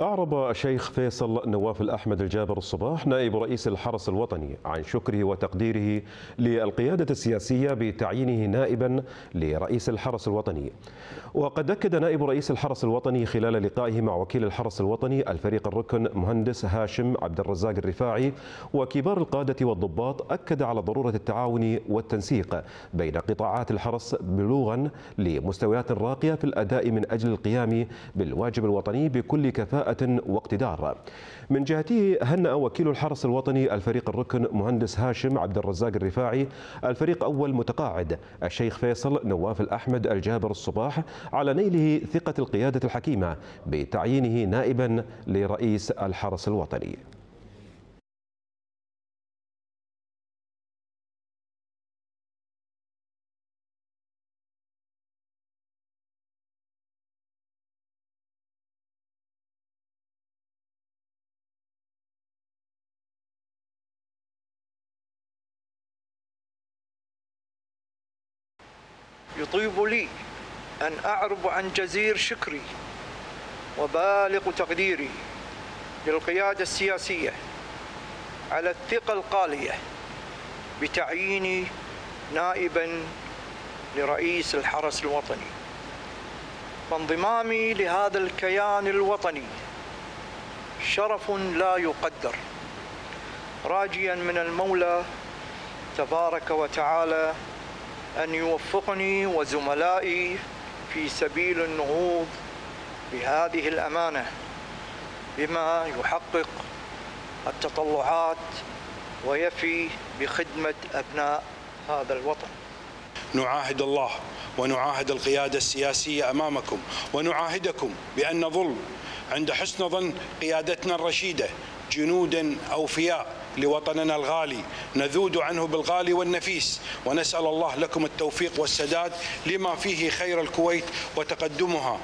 أعرب الشيخ فيصل نواف الأحمد الجابر الصباح نائب رئيس الحرس الوطني عن شكره وتقديره للقيادة السياسية بتعيينه نائبا لرئيس الحرس الوطني. وقد أكد نائب رئيس الحرس الوطني خلال لقائه مع وكيل الحرس الوطني الفريق الركن مهندس هاشم عبد الرزاق الرفاعي وكبار القادة والضباط أكد على ضرورة التعاون والتنسيق بين قطاعات الحرس بلوغا لمستويات راقية في الأداء من أجل القيام بالواجب الوطني بكل كفاءة واقتدار. من جهته هنأ وكيل الحرس الوطني الفريق الركن مهندس هاشم عبد الرزاق الرفاعي الفريق أول متقاعد الشيخ فيصل نواف الأحمد الجابر الصباح على نيله ثقة القيادة الحكيمة بتعيينه نائبا لرئيس الحرس الوطني. يطيب لي أن أعرب عن جزير شكري وبالغ تقديري للقيادة السياسية على الثقة القالية بتعييني نائبا لرئيس الحرس الوطني. فانضمامي لهذا الكيان الوطني شرف لا يقدر. راجيا من المولى تبارك وتعالى أن يوفقني وزملائي في سبيل النهوض بهذه الأمانة بما يحقق التطلعات ويفي بخدمة أبناء هذا الوطن. نعاهد الله ونعاهد القيادة السياسية أمامكم ونعاهدكم بأن نظل عند حسن ظن قيادتنا الرشيدة جنودا أوفياء. لوطننا الغالي. نذود عنه بالغالي والنفيس. ونسأل الله لكم التوفيق والسداد لما فيه خير الكويت وتقدمها.